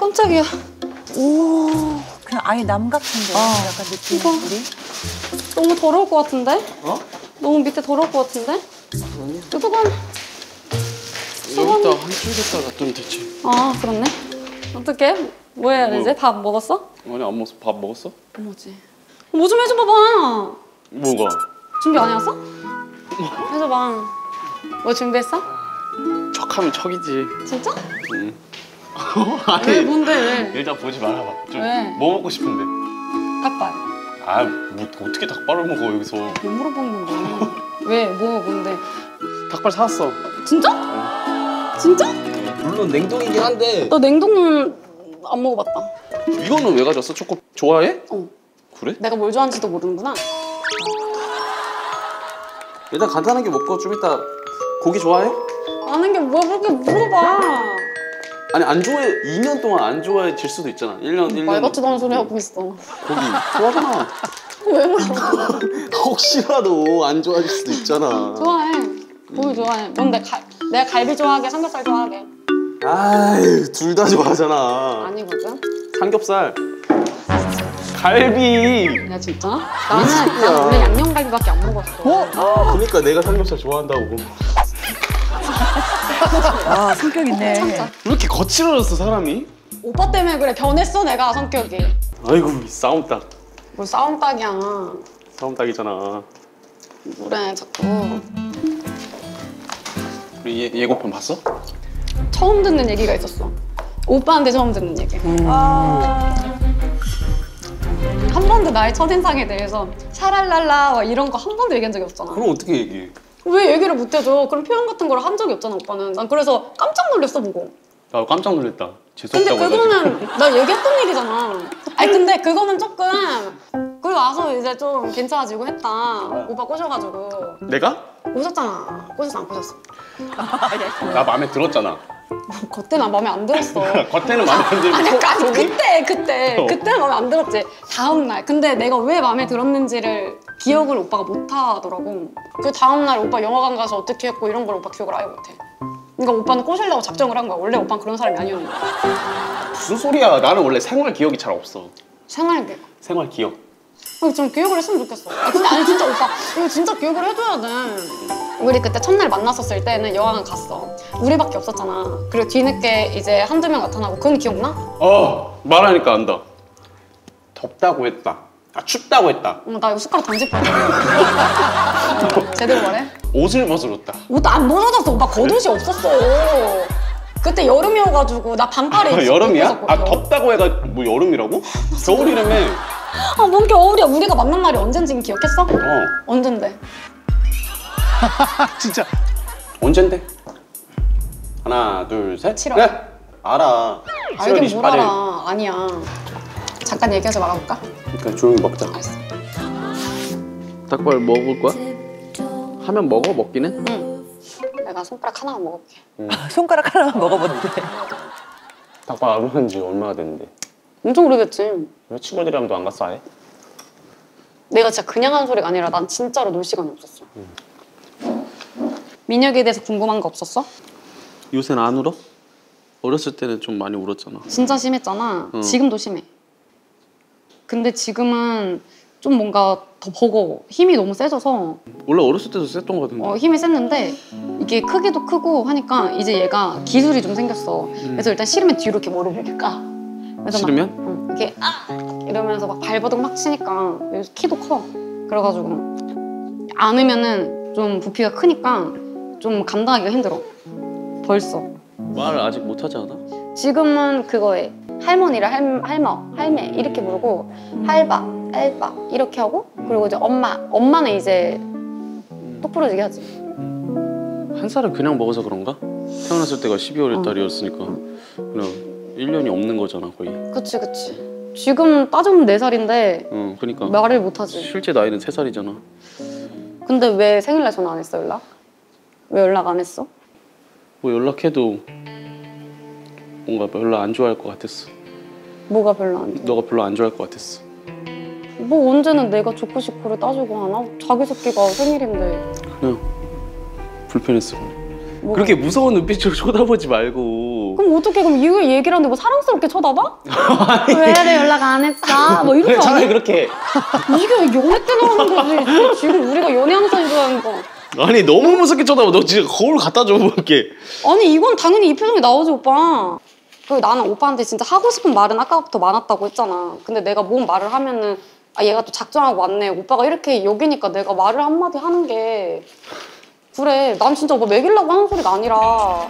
깜짝이야. 오, 그냥 아예 남 같은데 아, 약간 느낌 이거. 우리 너무 더러울 것 같은데? 어? 너무 밑에 더러울 것 같은데? 아니 수건. 여기다 한줄 갖다 놔두면 되지 아, 그렇네. 어떡해? 뭐 해야 되지? 뭐? 밥 먹었어? 아니 안 먹었어 밥 먹었어? 뭐지? 뭐 좀 해줘 봐봐. 뭐가? 준비 안 해왔어? 해줘봐. 뭐 준비했어? 척하면 척이지 진짜? 응. 왜 아니 뭔데 왜? 일단 보지 말아봐 좀 왜? 뭐 먹고 싶은데? 닭발. 아 뭐, 어떻게 닭발을 먹어 여기서 뭐 물어보는 건데? 왜? 뭐 뭔데? 닭발 사왔어 진짜? 진짜? 물론 냉동이긴 한데 너 냉동 안 먹어봤다. 이거는 왜 가져왔어? 초코 좋아해? 어. 그래? 내가 뭘 좋아하는지도 모르는구나. 일단 간단하게 먹고 좀 이따 고기 좋아해? 아는 게 뭐야 그렇게 물어봐. 아니 안 좋아해 2년 동안 안 좋아해질 수도 있잖아 1년 1년 말 같지도 않은 소리 하고 있어. 고기 좋아하잖아 왜 물어봐? 혹시라도 안 좋아질 수도 있잖아 좋아해. 고기 좋아해. 뭔데? 갈- 내가 갈비 좋아하게 삼겹살 좋아하게. 아이 둘 다 좋아하잖아 아니거든. 삼겹살 갈비 야 진짜? 나는 나 원래 양념갈비밖에 안 먹었어. 아 그러니까 내가 삼겹살 좋아한다고 아 성격 있네 참자. 왜 이렇게 거칠어졌어 사람이? 오빠 때문에 그래 변했어 내가 성격이. 아이고 이 싸움 딱뭘 싸움 딱이야. 싸움 딱이잖아 그래 자꾸. 우리 예, 예고편 봤어? 처음 듣는 얘기가 있었어. 오빠한테 처음 듣는 얘기. 아, 한 번도 나의 첫인상에 대해서 샤랄랄라 막 이런 거 한 번도 얘기한 적이 없잖아. 그럼 어떻게 얘기해? 왜 얘기를 못 해줘? 그런 표현 같은 걸 한 적이 없잖아 오빠는. 난 그래서 깜짝 놀랐어 보고. 나 깜짝 놀랐다 근데 재수없다고 그거는 나 얘기했던 얘기잖아. 아니 근데 그거는 조금 그리고 와서 이제 좀 괜찮아지고 했다. 오빠 꼬셔가지고 내가? 꼬셨잖아. 꼬셨어 안 꼬셨어? 나 마음에 들었잖아 그때는 마음에 안 들었어. 겉에는 마음에 안 들고 아니, 속- 아니 그때 그때 어. 그때는 마음에 안 들었지. 다음 날 근데 내가 왜 마음에 들었는지를 기억을 오빠가 못 하더라고. 그 다음 날 오빠 영화관 가서 어떻게 했고 이런 걸 오빠 기억을 아예 못 해. 그러니까 오빠는 꼬시려고 작정을 한 거야. 원래 오빠는 그런 사람이 아니었는데. 무슨 소리야 나는 원래 생활 기억이 잘 없어 생활 기억. 생활 기억 아, 좀 기억을 했으면 좋겠어. 아, 근데 아니 진짜 오빠 이거 진짜 기억을 해줘야 돼. 우리 그때 첫날 만났었을 때는 영화관 갔어. 우리밖에 없었잖아. 그리고 뒤늦게 이제 한두 명 나타나고 그건 기억나? 어 말하니까 안다 덥다고 했다 아 춥다고 했다 어, 나 이거 숟가락 던질 뻔. 제대로 말해. 옷을 벗으렀다 옷안 벗어졌어. 오빠 겉옷이 없었어. 그때 여름이어가지고 나 반팔에 입고 여름이야? 아. 덥다고 해가 뭐 여름이라고? 겨울이라며 아, 뭔 겨울이야. 우리가 만난 날이 언젠지 기억했어? 어 언젠데? 진짜 언젠데? 하나 둘셋 칠월. 네 알아 7월 알긴 뭘 28일 알아. 아니야. 잠깐 얘기하지 말아볼까? 그러니까 조용히 먹자 알았어. 닭발 먹을 거야? 하면 먹어 먹기는? 응. 내가 손가락 하나만 먹어볼게. 손가락 하나만 먹어봤는데 닭발 안 먹은 지 얼마나 됐는데 엄청 오래됐지. 왜 친구들이랑도 안 갔어 아예? 내가 진짜 그냥 하는 소리가 아니라 난 진짜로 놀 시간이 없었어. 민혁에 대해서 궁금한 거 없었어? 요새는 안 울어? 어렸을 때는 좀 많이 울었잖아 진짜 심했잖아. 응. 지금도 심해. 근데 지금은 좀 뭔가 더 버거워. 힘이 너무 세져서 원래 어렸을 때도 셌던 거 같은데 어, 힘이 셌는데 이게 크기도 크고 하니까 이제 얘가 기술이 좀 생겼어. 그래서 일단 싫으면 뒤로 이렇게 머리를 이렇게 까. 그래서 막, 싫으면? 응, 이렇게 아 이러면서 막 발버둥 막 치니까 여기서 키도 커. 그래가지고 안으면은 좀 부피가 크니까 좀 감당하기가 힘들어. 벌써. 말을 아직 못하지 않아? 지금은 그거에 할머니를 할, 할머, 할매 이렇게 부르고 할바, 알바 이렇게 하고 그리고 이제 엄마, 엄마는 이제 똑부러지게 하지. 한 살을 그냥 먹어서 그런가? 태어났을 때가 12월 어. 달이었으니까 그냥 1년이 없는 거잖아 거의 그치 그치. 지금 따지면 4살인데 어 그러니까 말을 못하지. 실제 나이는 3살이잖아 근데 왜 생일날 전화 안 했어 연락? 왜 연락 안 했어? 뭐 연락해도 뭔가 별로 안 좋아할 것 같았어. 뭐가 별로 안 돼? 너가 별로 안 좋아할 것 같았어. 뭐 언제는 내가 좋고 싶고를 따지고 하나? 자기 새끼가 생일인데. 그냥 불편했어. 뭐가- 그렇게 무서운 눈빛으로 쳐다보지 말고. 그럼 어떻게 그럼 이거 얘기를 하는데 뭐 사랑스럽게 쳐다봐? 왜 내 연락 안 했어? 뭐 이렇게 차라리? 그렇게 이게 연애 때 나오는 거지? 지금 우리가 연애하는 사이 좋아하는 거. 아니 너무 무섭게 쳐다봐. 너 진짜 거울 갖다 줘 볼게. 아니 이건 당연히 이 표정이 나오지 오빠 그 나는 오빠한테 진짜 하고 싶은 말은 아까부터 많았다고 했잖아. 근데 내가 뭔 말을 하면은 아 얘가 또 작정하고 왔네. 오빠가 이렇게 여기니까 내가 말을 한마디 하는 게 그래. 난 진짜 오빠 먹이려고 하는 소리가 아니라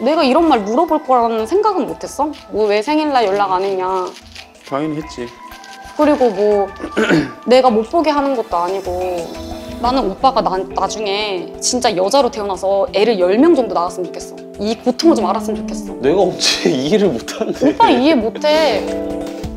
내가 이런 말 물어볼 거라는 생각은 못했어? 뭐 왜 생일날 연락 안 했냐? 당연히 했지. 그리고 뭐 내가 못 보게 하는 것도 아니고 나는 오빠가 나, 나중에 진짜 여자로 태어나서 애를 10명 정도 낳았으면 좋겠어. 이 고통을 좀 알았으면 좋겠어. 내가 언제 이해를 못하는데 오빠 이해 못해.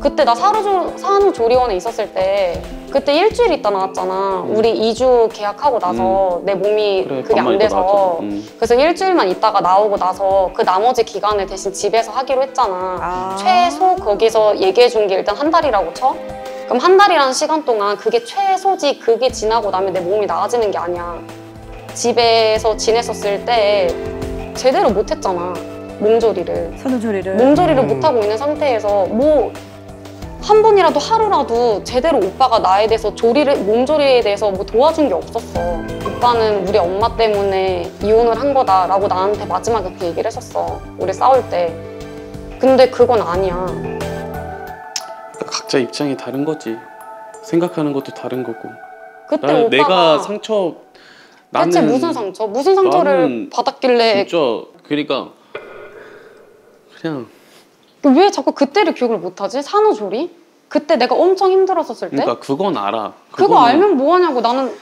그때 나 산후, 산후조리원에 있었을 때 그때 일주일 있다 나왔잖아. 우리 2주 계약하고 나서 내 몸이 음. 그래, 그게 반만 안 있다 돼서. 음. 그래서 일주일만 있다가 나오고 나서 그 나머지 기간을 대신 집에서 하기로 했잖아. 아. 최소 거기서 얘기해 준 게 일단 한 달이라고 쳐? 그럼 한 달이라는 시간 동안 그게 최소지 그게 지나고 나면 내 몸이 나아지는 게 아니야. 집에서 지냈었을 때 제대로 못 했잖아. 몸조리를. 선우조리를. 몸조리를 음. 못 하고 있는 상태에서 뭐 한 번이라도 하루라도 제대로 오빠가 나에 대해서 조리를 몸조리에 대해서 뭐 도와준 게 없었어. 오빠는 우리 엄마 때문에 이혼을 한 거다라고 나한테 마지막에 그 얘기를 했었어. 우리 싸울 때. 근데 그건 아니야. 각자 입장이 다른 거지 생각하는 것도 다른 거고 그때 나, 오빠가 내가 상처 나는 대체 무슨 상처? 무슨 상처를 나는 받았길래 진짜 그러니까 그냥 왜 자꾸 그때를 기억을 못하지? 산후조리? 그때 내가 엄청 힘들었었을 때? 그러니까 그건 알아 그거 그거는- 알면 뭐하냐고 나는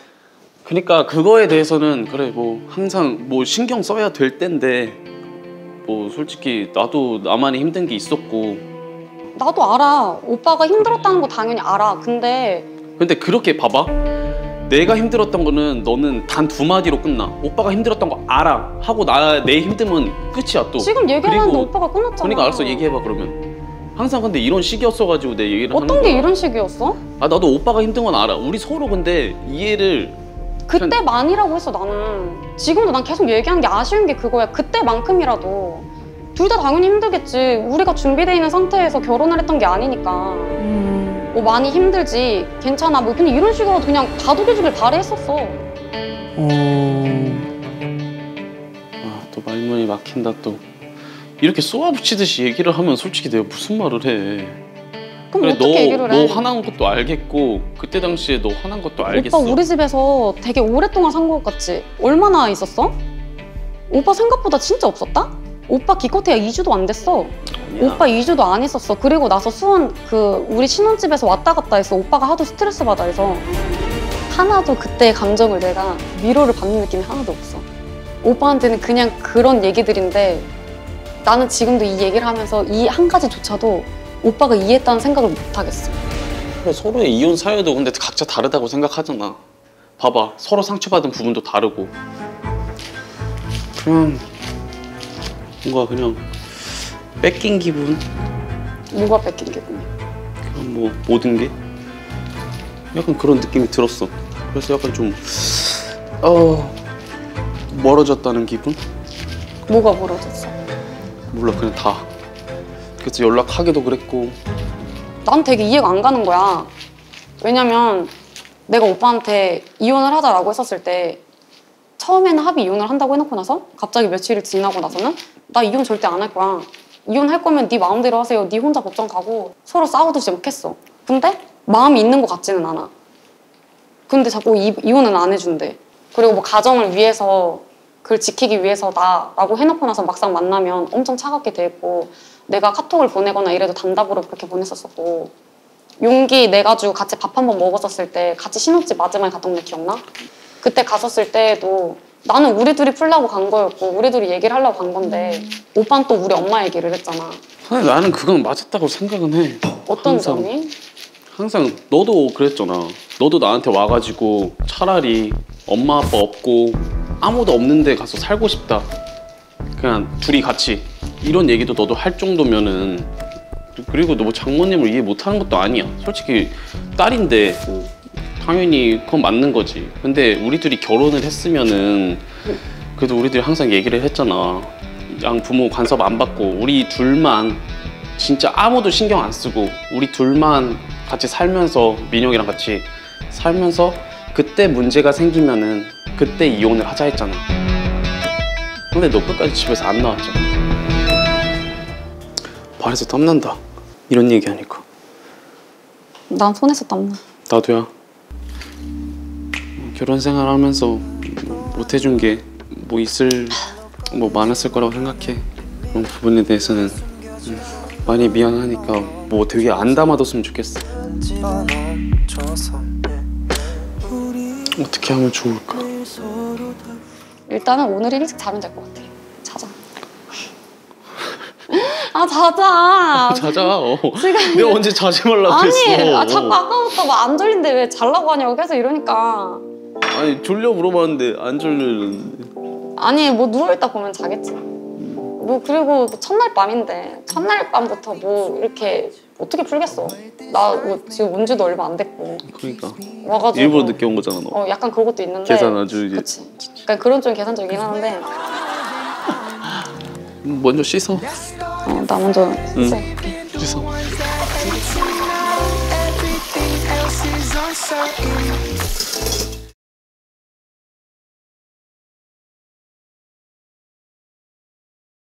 그러니까 그거에 대해서는 그래 뭐 항상 뭐 신경 써야 될 텐데 뭐 솔직히 나도 나만의 힘든 게 있었고 나도 알아. 오빠가 힘들었다는 거 당연히 알아. 근데 근데 그렇게 봐봐. 내가 힘들었던 거는 너는 단 두 마디로 끝나. 오빠가 힘들었던 거 알아. 하고 나 내 힘듦은 끝이야 또. 지금 얘기하는데 그리고- 오빠가 끊었잖아. 그러니까 알았어. 얘기해봐 그러면. 항상 근데 이런 식이었어가지고 내 얘기를 하는 어떤 거야. 게 이런 식이었어? 아 나도 오빠가 힘든 건 알아. 우리 서로 근데 이해를 그때만이라고 했어 나는. 지금도 난 계속 얘기하는 게 아쉬운 게 그거야. 그때만큼이라도 둘 다 당연히 힘들겠지 우리가 준비돼 있는 상태에서 결혼을 했던 게 아니니까 음. 뭐 많이 힘들지 괜찮아 뭐 그냥 이런 식으로 그냥 다독여주길 바랬었어 아또 말문이 막힌다 또 이렇게 쏘아붙이듯이 얘기를 하면 솔직히 내가 무슨 말을 해 그럼 그래 어떻게 얘기를 너, 해? 너 화난 것도 알겠고 그때 당시에 너 화난 것도 알겠어 오빠 우리 집에서 되게 오랫동안 산 것 같지? 얼마나 있었어? 오빠 생각보다 진짜 없었다? 오빠 기껏해야 2주도 안 됐어 아니야. 오빠 2주도 안 있었어 그리고 나서 수원 그 우리 신혼집에서 왔다 갔다 했어 오빠가 하도 스트레스 받아 해서 하나도 그때의 감정을 내가 위로를 받는 느낌이 하나도 없어 오빠한테는 그냥 그런 얘기들인데 나는 지금도 이 얘기를 하면서 이 한 가지조차도 오빠가 이해했다는 생각을 못 하겠어 그래, 서로의 이혼 사유도 근데 각자 다르다고 생각하잖아. 봐봐, 서로 상처받은 부분도 다르고. 그냥 뭔가 그냥 뺏긴 기분. 뭐가 뺏긴 기분이야 그냥 뭐 모든 게 약간 그런 느낌이 들었어. 그래서 약간 좀 어, 멀어졌다는 기분? 뭐가 멀어졌어 몰라, 그냥 다. 그래서 연락하기도 그랬고. 난 되게 이해가 안 가는 거야. 왜냐면 내가 오빠한테 이혼을 하자라고 했었을 때 처음에는 합의 이혼을 한다고 해놓고 나서 갑자기 며칠이 지나고 나서는 나 이혼 절대 안 할 거야. 이혼할 거면 네 마음대로 하세요. 네 혼자 법정 가고 서로 진짜 좋겠어. 근데 마음이 있는 것 같지는 않아. 근데 자꾸 이, 이혼은 안 해준대. 그리고 뭐 가정을 위해서 그걸 지키기 위해서다라고 해놓고 나서 막상 만나면 엄청 차갑게 대했고 내가 카톡을 보내거나 이래도 단답으로 그렇게 보냈었었고 용기 내가지고 같이 밥 한 번 먹었었을 때 같이 신혼집 마지막에 갔던 거 기억나? 그때 갔었을 때도 나는 우리 둘이 풀려고 간 거였고 우리 둘이 얘기를 하려고 간 건데 오빠는 또 우리 엄마 얘기를 했잖아 사실 나는 그건 맞았다고 생각은 해. 어떤 항상. 점이? 항상 너도 그랬잖아. 너도 나한테 와가지고 차라리 엄마 아빠 없고 아무도 없는데 가서 살고 싶다. 그냥 둘이 같이 이런 얘기도 너도 할 정도면은 그리고 너 뭐 장모님을 이해 못하는 것도 아니야. 솔직히 딸인데 뭐 당연히 그건 맞는 거지. 근데 우리 둘이 결혼을 했으면은 그래도 우리들이 항상 얘기를 했잖아. 양 부모 간섭 안 받고 우리 둘만 진짜 아무도 신경 안 쓰고 우리 둘만 같이 살면서 민혁이랑 같이 살면서 그때 문제가 생기면은 그때 이혼을 하자 했잖아. 근데 너 끝까지 집에서 안 나왔잖아. 발에서 땀난다. 이런 얘기 하니까. 난 손에서 땀나. 나도야. 결혼 생활하면서 못 해준 게 뭐 있을 뭐 많았을 거라고 생각해. 그런 부분에 대해서는 음, 많이 미안하니까 뭐 되게 안 담아뒀으면 좋겠어. 어떻게 하면 좋을까? 일단은 오늘 일찍 자면 될 것 같아. 자자. 아 자자. 자자. 어. 지금- 내가 언제 자지 말라 아니, 그랬어. 아 자꾸 아까부터 막 안 졸린데 왜 잘라고 하냐고 계속 이러니까. 아니 졸려 물어봤는데 안 졸리는데. 아니 뭐 누워 있다 보면 자겠지. 뭐 그리고 뭐 첫날 밤인데 첫날 밤부터 뭐 이렇게 어떻게 풀겠어. 나 뭐 지금 온 지도 얼마 안 됐고 그러니까 와가지고 일부러 늦게 온 거잖아 너. 어 약간 그런 것도 있는데 계산 아주 이제 그치. 그러니까 그런 좀 계산적이긴 하는데 먼저 씻어. 어, 나 먼저 응. 씻어. 씻어.